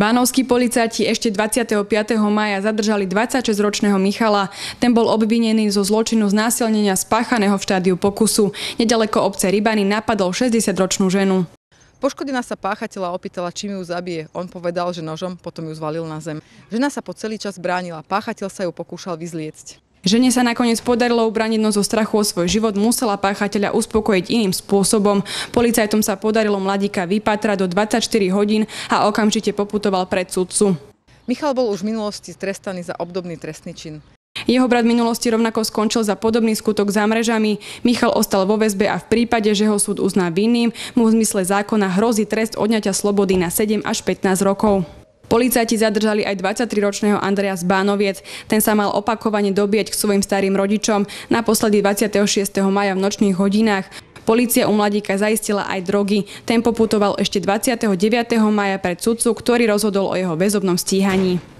Bánovskí policajti ešte 25. maja zadržali 26-ročného Michala. Ten bol obvinený zo zločinu znásilnenia spáchaného v štádiu pokusu. Nedaleko obce Rybany napadol 60-ročnú ženu. Poškodená sa páchateľa opýtala, čím ju zabije. On povedal, že nožom, potom ju zvalil na zem. Žena sa po celý čas bránila, páchateľ sa ju pokúšal vyzliecť. Žene sa nakoniec podarilo ubraniť no zo strachu o svoj život, musela páchateľa uspokojiť iným spôsobom. Policajtom sa podarilo mladíka vypatrať do 24 hodín a okamžite poputoval pred sudcu. Michal bol už v minulosti trestaný za obdobný trestný čin. Jeho brat v minulosti rovnako skončil za podobný skutok za mrežami. Michal ostal vo väzbe a v prípade, že ho súd uzná vinným, mu v zmysle zákona hrozí trest odňatia slobody na 7 až 15 rokov. Policajti zadržali aj 23-ročného Andreja Zbánoviec. Ten sa mal opakovane dobieť k svojim starým rodičom, naposledy 26. maja v nočných hodinách. Polícia u mladíka zaistila aj drogy. Ten poputoval ešte 29. maja pred sudcu, ktorý rozhodol o jeho väzobnom stíhaní.